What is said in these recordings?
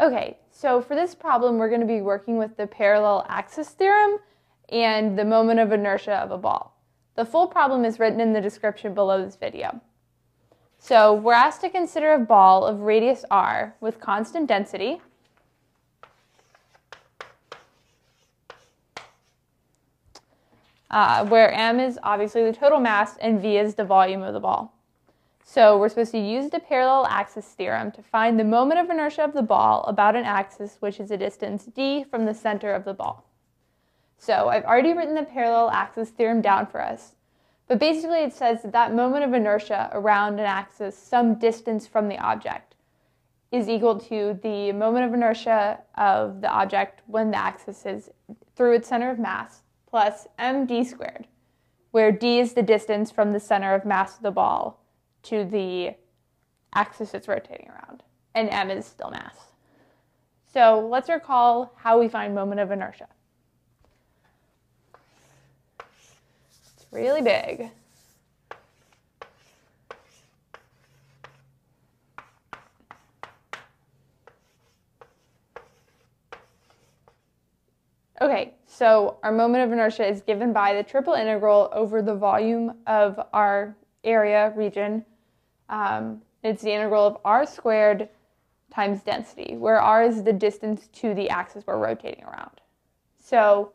Okay, so for this problem, we're going to be working with the parallel axis theorem and the moment of inertia of a ball. The full problem is written in the description below this video. So we're asked to consider a ball of radius r with constant density, uh, where m is obviously the total mass and v is the volume of the ball. So we're supposed to use the parallel axis theorem to find the moment of inertia of the ball about an axis which is a distance d from the center of the ball. So I've already written the parallel axis theorem down for us, but basically it says that that moment of inertia around an axis some distance from the object is equal to the moment of inertia of the object when the axis is through its center of mass plus md squared, where d is the distance from the center of mass of the ball to the axis it's rotating around, and m is still mass. So let's recall how we find moment of inertia. It's really big. Okay, so our moment of inertia is given by the triple integral over the volume of our area region um, it's the integral of r squared times density, where r is the distance to the axis we're rotating around. So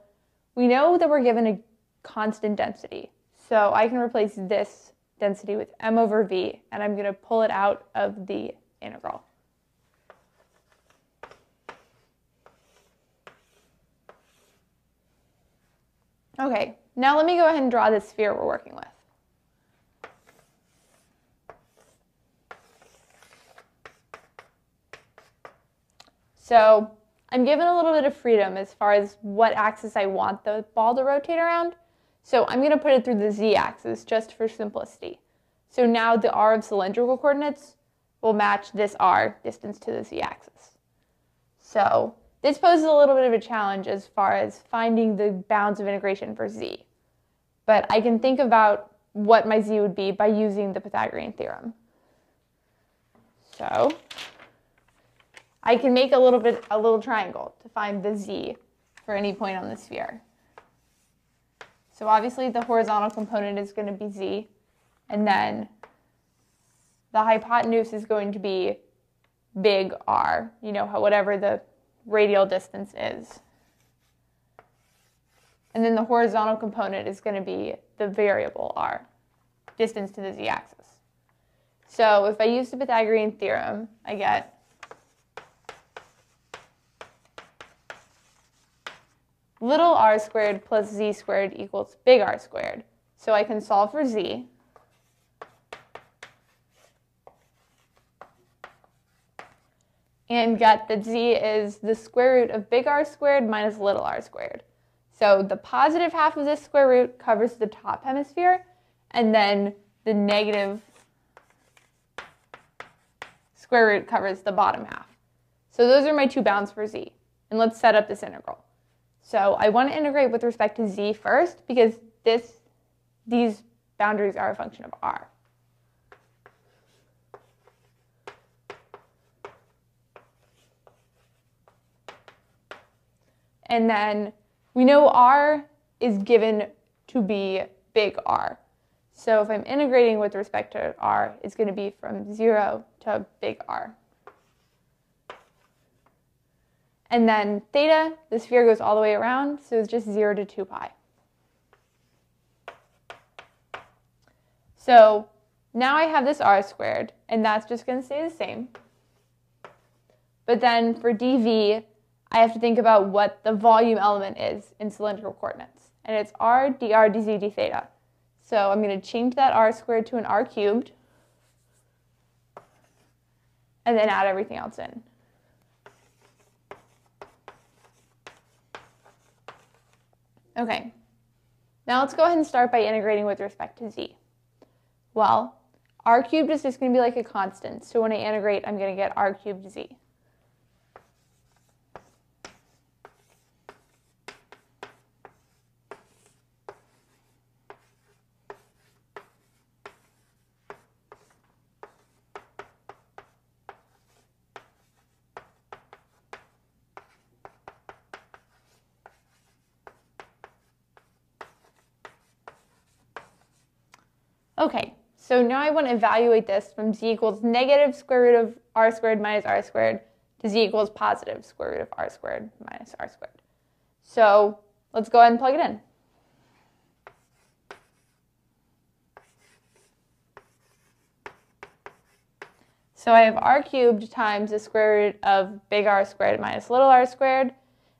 we know that we're given a constant density. So I can replace this density with m over v, and I'm going to pull it out of the integral. Okay, now let me go ahead and draw the sphere we're working with. So I'm given a little bit of freedom as far as what axis I want the ball to rotate around. So I'm going to put it through the z-axis just for simplicity. So now the r of cylindrical coordinates will match this r, distance to the z-axis. So this poses a little bit of a challenge as far as finding the bounds of integration for z. But I can think about what my z would be by using the Pythagorean theorem. So I can make a little bit, a little triangle to find the z for any point on the sphere. So obviously the horizontal component is going to be z, and then the hypotenuse is going to be big R, you know, whatever the radial distance is. And then the horizontal component is going to be the variable r, distance to the z-axis. So if I use the Pythagorean theorem, I get little r squared plus z squared equals big R squared. So I can solve for z. And get that z is the square root of big R squared minus little r squared. So the positive half of this square root covers the top hemisphere, and then the negative square root covers the bottom half. So those are my two bounds for z. And let's set up this integral. So I want to integrate with respect to z first because this, these boundaries are a function of r. And then we know r is given to be big R. So if I'm integrating with respect to r, it's going to be from 0 to big R. And then theta, the sphere goes all the way around, so it's just 0 to 2 pi. So now I have this r squared, and that's just going to stay the same. But then for dv, I have to think about what the volume element is in cylindrical coordinates. And it's r dr dz d theta. So I'm going to change that r squared to an r cubed, and then add everything else in. Okay, now let's go ahead and start by integrating with respect to z. Well, r cubed is just going to be like a constant, so when I integrate, I'm going to get r cubed z. Okay, so now I want to evaluate this from z equals negative square root of r squared minus r squared to z equals positive square root of r squared minus r squared. So let's go ahead and plug it in. So I have r cubed times the square root of big R squared minus little r squared.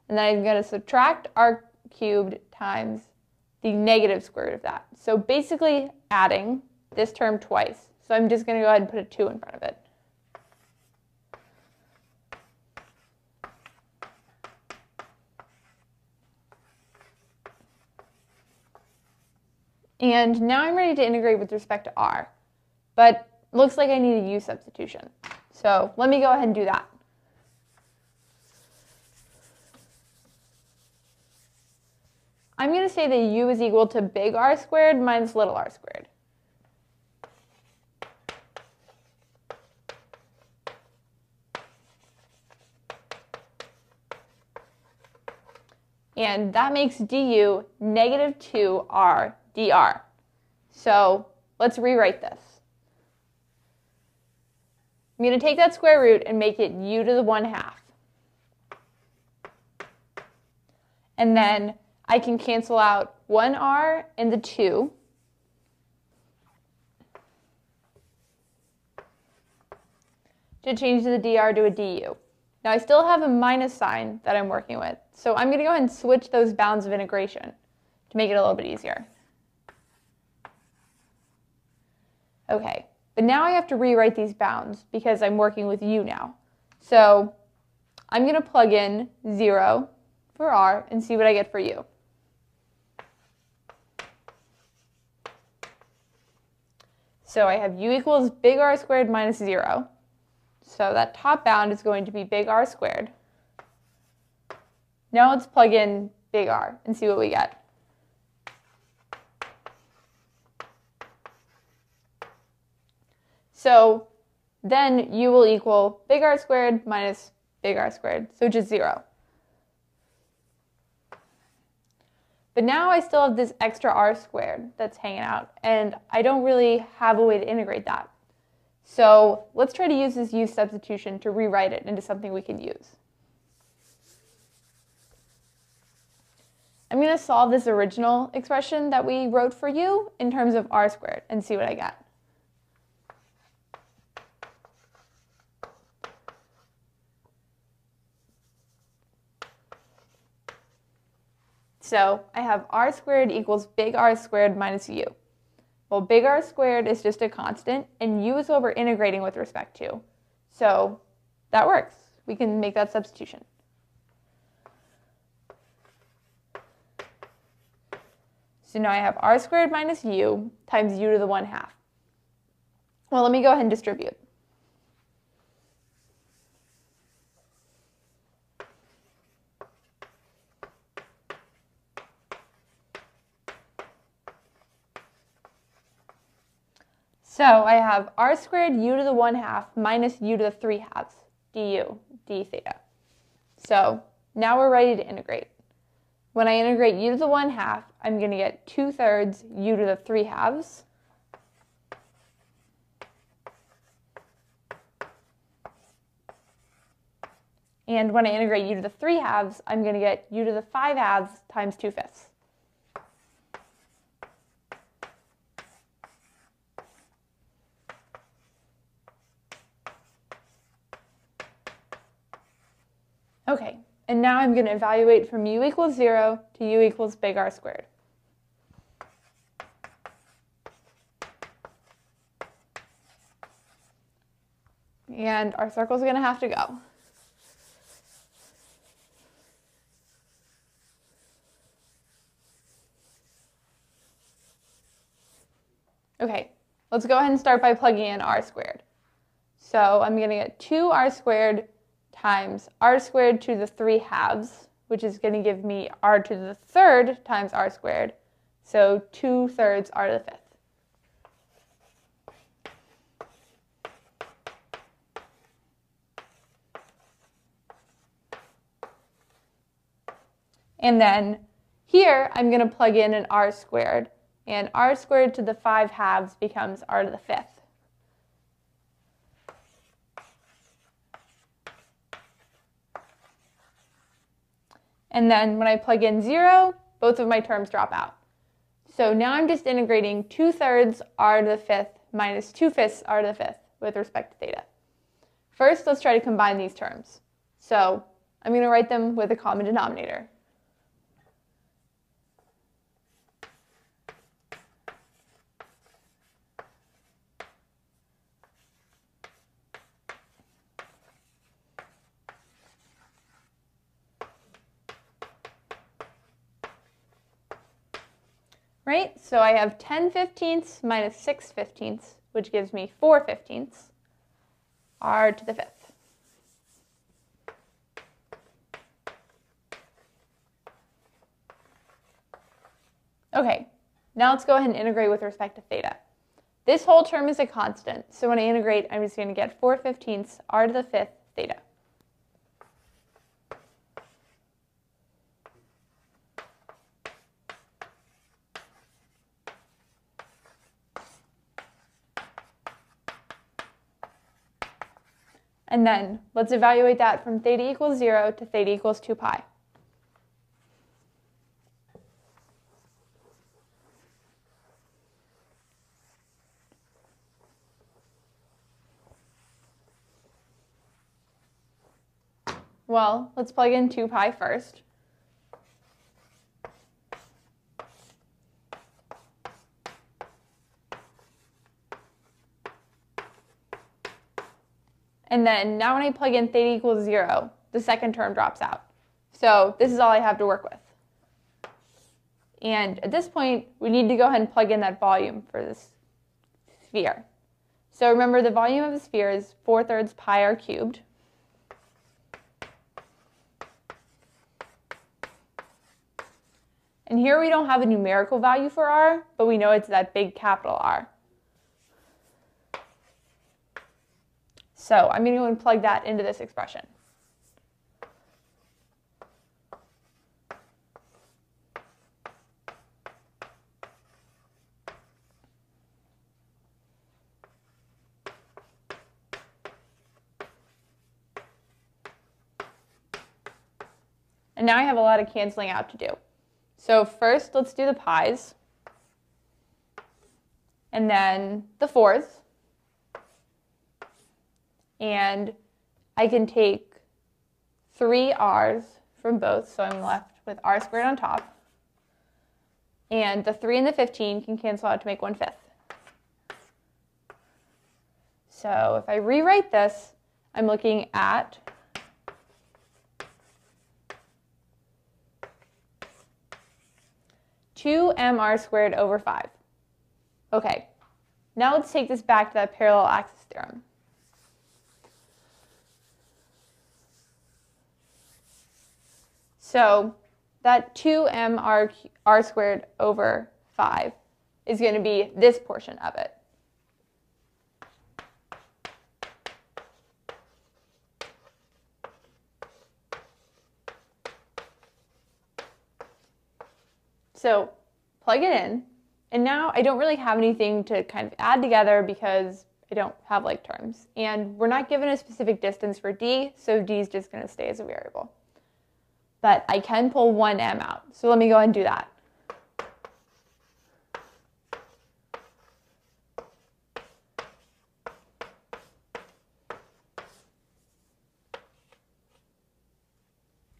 And then I'm going to subtract r cubed times the negative square root of that. So basically adding this term twice. So I'm just going to go ahead and put a 2 in front of it. And now I'm ready to integrate with respect to r. But looks like I need a u substitution. So let me go ahead and do that. I'm going to say that u is equal to big R squared minus little r squared. And that makes du negative 2r dr. So let's rewrite this. I'm going to take that square root and make it u to the 1 half. And then I can cancel out 1r and the 2. to change the dr to a du. Now I still have a minus sign that I'm working with, so I'm going to go ahead and switch those bounds of integration to make it a little bit easier. Okay, but now I have to rewrite these bounds because I'm working with u now. So I'm going to plug in 0 for r and see what I get for u. So I have u equals big R squared minus 0. So that top bound is going to be big R squared. Now let's plug in big R and see what we get. So then u will equal big R squared minus big R squared, so just 0. But now I still have this extra r squared that's hanging out, and I don't really have a way to integrate that. So let's try to use this u substitution to rewrite it into something we can use. I'm going to solve this original expression that we wrote for u in terms of r squared and see what I get. So I have r squared equals big R squared minus u. Well, big R squared is just a constant, and u is what we're integrating with respect to. So that works. We can make that substitution. So now I have r squared minus u times u to the 1 half. Well, let me go ahead and distribute. So I have r squared u to the 1 half minus u to the 3 halves du d theta. So now we're ready to integrate. When I integrate u to the 1 half, I'm going to get 2 thirds u to the 3 halves. And when I integrate u to the 3 halves, I'm going to get u to the 5 halves times 2 fifths. Okay, and now I'm going to evaluate from u equals 0 to u equals big R squared. And our circle's going to have to go. Okay, let's go ahead and start by plugging in r squared. So I'm going to get 2r squared times r squared to the 3 halves, which is going to give me r to the third times r squared. So 2 thirds r to the fifth. And then here, I'm going to plug in an r squared, And r squared to the 5 halves becomes r to the fifth. And then when I plug in 0, both of my terms drop out. So now I'm just integrating 2 thirds r to the fifth minus 2 fifths r to the fifth with respect to theta. First, let's try to combine these terms. So I'm going to write them with a common denominator. Right? So I have 10 fifteenths minus 6 fifteenths, which gives me 4 fifteenths, r to the fifth. Okay, now let's go ahead and integrate with respect to theta. This whole term is a constant, so when I integrate, I'm just going to get 4 fifteenths r to the fifth theta. And then let's evaluate that from theta equals 0 to theta equals 2 pi. Well, let's plug in 2 pi first. And then now when I plug in theta equals zero, the second term drops out. So this is all I have to work with. And at this point, we need to go ahead and plug in that volume for this sphere. So remember the volume of the sphere is 4 thirds pi r cubed. And here we don't have a numerical value for r, but we know it's that big capital R. So I'm going to go and plug that into this expression. And now I have a lot of canceling out to do. So first, let's do the pies. And then the fours and I can take three r's from both, so I'm left with r squared on top. And the 3 and the 15 can cancel out to make 1 fifth. So if I rewrite this, I'm looking at two mr squared over 5. Okay, now let's take this back to that parallel axis theorem. So that 2m r, squared over 5 is going to be this portion of it. So plug it in. And now I don't really have anything to kind of add together because I don't have like terms. And we're not given a specific distance for d, so d is just going to stay as a variable but I can pull one M out. So let me go and do that.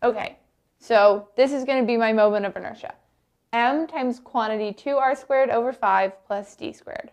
Okay, so this is going to be my moment of inertia. m times quantity 2r squared over 5 plus d squared.